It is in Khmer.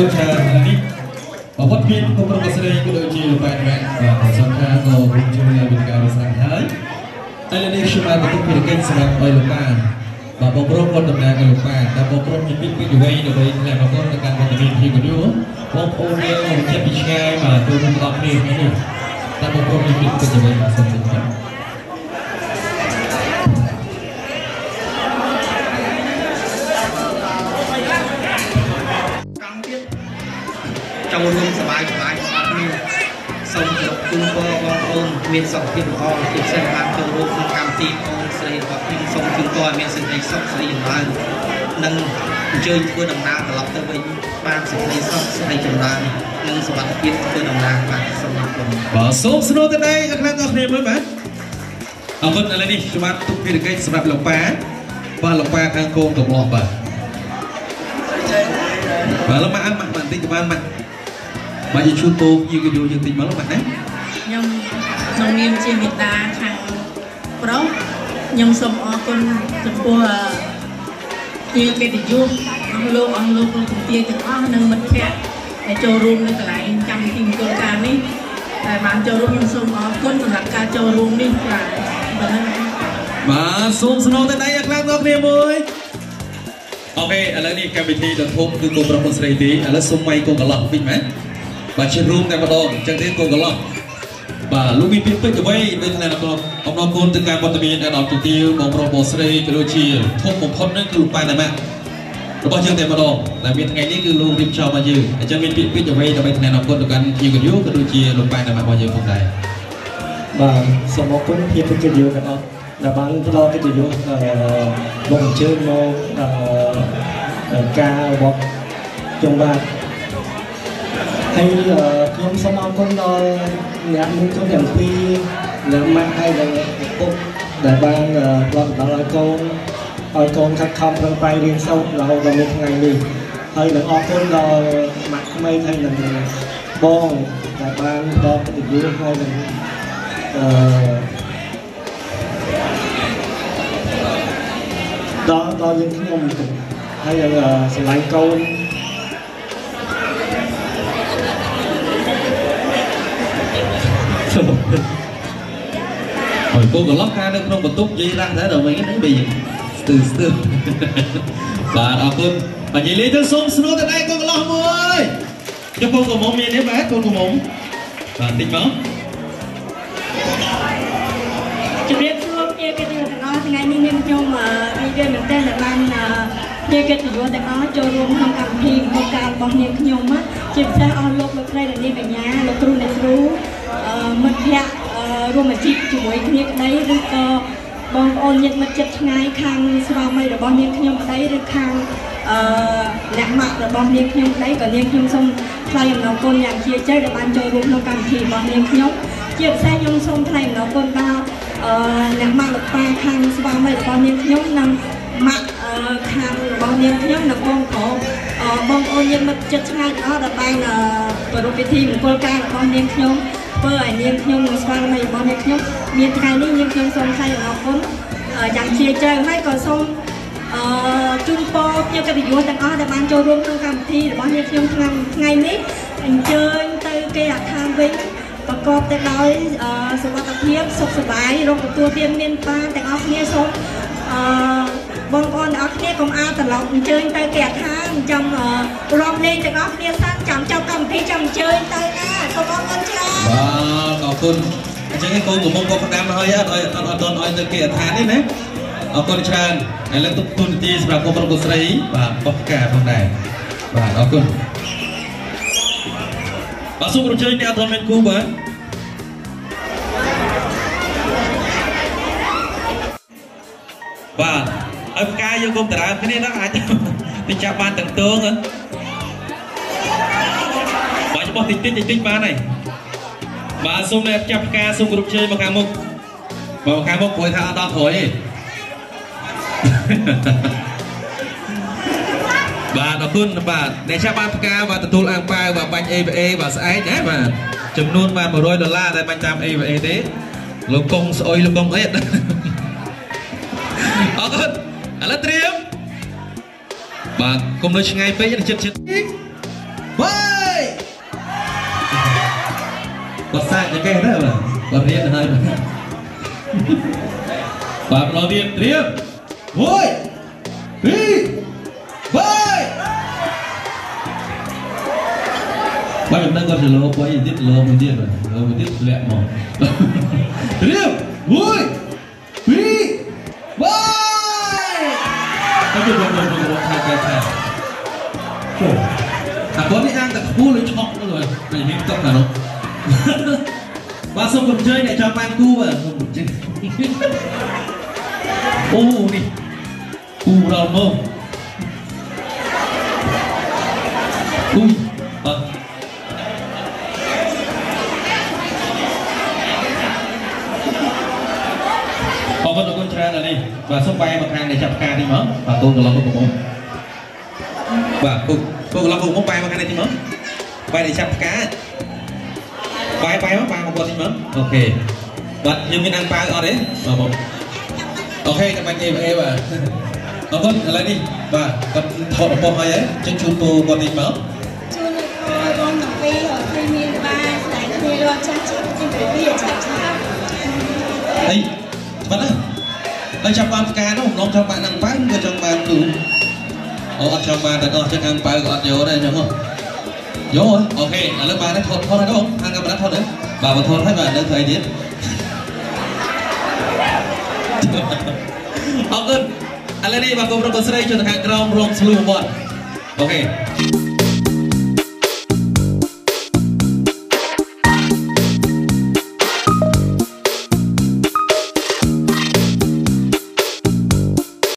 គុណច្រើននេះអវត្តមានគុំប្រកស្រីក៏ដូចជាលោកប៉ែនម៉ែបាទសង្ឃាក៏រួមជួយនៅវិការរសាហើយឥឡូវនេះខ្ញុំបានបន្ទុកភារកិច្ចសម្រាប់ឲ្យលោកប៉ាបាទបងប្រុសគាត់តំណាងឲ្យលោកប៉ាតែបងប្រុសមានពីពីវ័យដើម្បីអ្នកប្រកបនៅការវត្តមានពីវិទ្យុបងប្អូនយើងមកចិត្តពីឆ្ងាយបាទចូលរួមទាំងអស់គ្នានេះតែបងប្រុសមានពីពីវ័យបាទសូមជម្រាប ចូលរួមសบายសบายស្អាតនេះសូមគោរពជូនពរបងប្អូនមានសុខភាពល្អជាពិសេសបានចូលរួមក្នុងកម្មវិធីអូនស្រីរបស់ខ្ញុំសូមជូនពរឲ្យមានសេចក្តីសុខស្រីចម្រើននិងអញ្ជើញធ្វើដំណើរត្រឡប់ទៅវិញបានសេចក្តីសុខស្រីចម្រើននិងសុខភាពធ្វើដំណើរបាទសូមអរគុណ បាទសូមស្នូទៅដៃអ្នកខ្លះទាំងគ្នាមើលបាទអរគុណឥឡូវនេះខ្ញុំបានទុកភារកិច្ចសម្រាប់លោកប៉ាបាទលោកប៉ាខាងកូនកំឡោះបាទបាទលោកម៉ាក់ម៉ាក់បន្តិចទៅបានម៉ាក់ បាទយើងជួយពោយើងវីដេអូយើងតិចមកលោកម៉ាក់ណាខ្ញុំក្នុងនាមជាមេតាខាងប្រុសខ្ញុំសូមអរគុណចំពោះជាកិត្តិយសអស់លោកអស់លោកលោកជំទាវទាំងអស់និងមិត្តភ័ក្តិដែលចូលរួមនៅកន្លែងកម្មវិធីមង្គលការនេះដែលបានចូលរួមខ្ញុំសូមអរគុណសម្រាប់ការចូលរួមនេះបាទប៉ុណ្ណឹងបាទសូមស្នូទៅដៃអ្នកខ្លះទាំងគ្នាមួយអូខេឥឡូវនេះកម្មវិធីដ៏ធំគឺកូនប្រុសកូនស្រីទេឥឡូវសូមម៉ៃកូនកន្លោះវិញមែន បាទជារួមតែម្ដងអញ្ចឹងទេកូនកន្លោះបាទលោកមានពាក្យពេចន៍អ្វីដូចថាអ្នកអំណរគុណទៅការវត្តមានដល់ដល់ទូទាវបងប្រុសបងស្រីក៏ដូចជាធំបំផុតហ្នឹងគឺលោកប៉ែណាម៉ាក់របស់យើងតែម្ដងដែលមានថ្ងៃនេះគឺលោករៀបចំមកយើងអញ្ចឹងមានពាក្យពេចន៍អ្វីដើម្បីថ្លែងអំណរគុណទៅកាន់ជាកយុក៏ដូចជាលោកប៉ែណាម៉ាក់របស់យើងផងដែរបាទសូមអរគុណភាពកិត្តិយសទាំងអស់ដែលបានផ្ដល់កិត្តិយសអឺមកអញ្ជើញមកអឺការរបស់ខ្ញុំបាទ ហើយអឺខ្ញុំសូមអរគុណដល់អ្នកមួយក្រុមទាំងពីរអ្នកម៉ាក់ហើយនិងឪពុកដែលបានអឺផ្ដល់ដល់ឲ្យកូនឲ្យកូនខិតខំប្រឹងប្រែងរៀនសូត្ររហូតដល់មានថ្ងៃនេះហើយនឹងអរគុណដល់ម៉ាក់ក្មេងហើយនឹងបងដែលបានផ្ដល់កិត្តិយសហើយនឹងអឺដល់ដល់យើងខ្ញុំហើយយើងអឺស្រឡាញ់កូន ហើយគូកន្លងការនៅក្នុងបន្ទប់និយាយរ៉ាស់ដែរដល់វិញហ្នឹងបីស្ទើស្ទើបាទអរគុណបាទនិយាយលេងទៅសូមស្នូទៅដៃគូកន្លងមួយចុះគូកុំមានទេបាទគូកុំបាទតិចមកជំរាបសួរជាកិត្តិយសទាំងអស់ថ្ងៃនេះមានខ្ញុំរីករាយមែនទែនដែលបានជាកិត្តិយសទាំងអស់ចូលរួមក្នុងកម្មវិធីមុខការរបស់នាងខ្ញុំជាពិសេសអស់លោកលោកស្រីនាងកញ្ញាលោកគ្រូអ្នកគ្រូ មិត្តភ័ក្តិអឺរួមអាជីពជាមួយគ្នាក្តីឬក៏បងប្អូនញាតិមិត្តជិតឆ្ងាយខាងស្វាមីរបស់នាងខ្ញុំក្តីឬខាងអឺអ្នកម៉ាក់របស់នាងខ្ញុំក្តីក៏នាងខ្ញុំសូមថ្លែងអំណរគុណយ៉ាងជ្រាលជ្រៅដែលបានចូលរួមក្នុងកម្មវិធីរបស់នាងខ្ញុំជាពិសេសខ្ញុំសូមថ្លែងអំណរគុណដល់អឺអ្នកម៉ាក់លោកប៉ាខាងស្វាមីរបស់នាងខ្ញុំនិងម៉ាក់អឺខាងរបស់នាងខ្ញុំនិងបងប្រុសអឺបងប្អូនញាតិមិត្តជិតឆ្ងាយទាំងអស់ដែលបានអឺប្រារព្ធពិធីមង្គលការរបស់នាងខ្ញុំ ធ្វើឲ្យនាងខ្ញុំនិងស្វាមីរបស់នាងខ្ញុំមានថ្ងៃនេះនាងខ្ញុំសូមថ្លែងអំណរគុណអឺយ៉ាងជ្រាលជ្រៅហើយក៏សូមអឺជូនពរភ្ញៀវកិត្តិយសទាំងអស់ដែលបានចូលរួមក្នុងកម្មវិធីរបស់នាងខ្ញុំថ្ងៃថ្ងៃនេះអញ្ជើញទៅគេអាខាងវិញប្រកបទៅដោយអឺសុខភាពសុខសប្បាយរកទទួលទានមានបានទាំងអស់គ្នាសូមអឺបងប្អូនទាំងអស់គ្នាកុំអាលត្រឡប់អញ្ជើញទៅគេអាខា ងចាំអឺរំលេងទាំងអស់គ្នាសិនចាំចប់កម្មវិធីចាំអញ្ជើញទៅណាសូមអរគុណច្រើនបាទអរគុណអញ្ចឹងកូនកុំមុំក៏ផ្ដាំហើយអត់ឲ្យអត់អត់ឲ្យទៅគេអដ្ឋាននេះណាអរគុណច្រើនឥឡូវទុកទូនទីសម្រាប់កូនប្រុសកូនស្រីបាទបោះផ្កាផងដែរបាទអរគុណបាទសូមរំជើញអ្នកអត់មានគូបាទបាទឲ្យផ្កាយើងគុំតារាគ្នាណាអាច ទៅចាប់បានទាំងទងហ៎បាទច្បាស់តិចតិចតិចតិចបានហើយបាទសូមអ្នកចាប់ផ្កាសូមគ្រប់ជើញមកខាងមុខមកខាងមុខព្រោះថាអត់ដល់ក្រោយទេបាទអរគុណបាទអ្នកចាប់បានផ្កាបាទទទួលអាំងប៉ាវបាទបាញ់ AVA បាទស្អែកណាបាទចំនួនបាទ100ដុល្លារតែបាញ់តាម AVA ទេលោកកុងស្អុយលោកកុងអីអត់អរគុណឥឡូវត្រៀម បាទកុំនៅឆ្ងាយពេកចិត្តចិត្តបាយបាត់សាច់តែគេទៅបាទបាត់រៀនហើយបាទររៀនត្រៀម1 2 3បាទមិនដឹងគាត់ចលោបុយទៀតលោមួយទៀតលោមួយទៀតធ្លាក់មកត្រៀម1 ហើយទៅទៅទៅថាគេថាចូលអាគាត់នេះអាងតែខ្ពស់លើឆក់ទៅហើយតែមានទឹកណានោះបាទសូមកម្ជិញអ្នកចាំបានគូបាទសូមកម្ជិញអូនេះគូរល់មកគូបា អរគុណច្រើនណាស់នេះបាទសូមបែរមកខាងអ្នកចាប់ផ្កានេះមកបាទកូនកន្លងមកបងបាទកូនកូនកន្លងមកបែរមកខាងនេះមកបែរអ្នកចាប់ផ្កាបាយបាយមកបាយមកគាត់តិចមើលអូខេបាទយើងមានអាំងប៉ាវអត់ទេបាទបងអូខេចាំបាច់ទេអេបាទអរគុណឥឡូវនេះបាទគាត់ថតរបស់ហើយចឹងជូនពរគាត់តិចមកជួនក៏រំទាំងពីរឃើញមានបានស្ដែងគ្នារត់ចាស់ចាស់ជាពីពីចាស់ចាស់អីបាត់ណា ហើយចាប់បានផ្កានោះក្នុងចង់បានអាំងប៉ាវក៏ចង់បានទូអូអត់ចង់បានតែអស់ចឹងអាំងប៉ាវក៏អត់យកដែរចឹងហ៎យកអូខេឥឡូវបានថតថតហើយបងខាងកាមេរ៉ាថតទេបាទបើថតហើយបាទនៅធ្វើអីទៀតអរគុណឥឡូវនេះបាទកុំរកកស្រីចូលទៅខាងក្រោមរងស្លួវត្តអូខេ